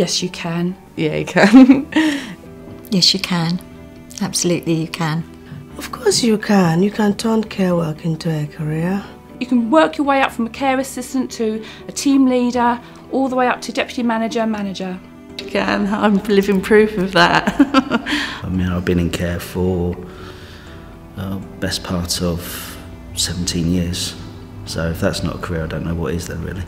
Yes, you can. Yeah, you can. Yes, you can. Absolutely, you can. Of course you can. You can turn care work into a career. You can work your way up from a care assistant to a team leader, all the way up to deputy manager, manager. you can. I'm living proof of that. I mean, I've been in care for uh, best part of 17 years. So if that's not a career, I don't know what is then, really.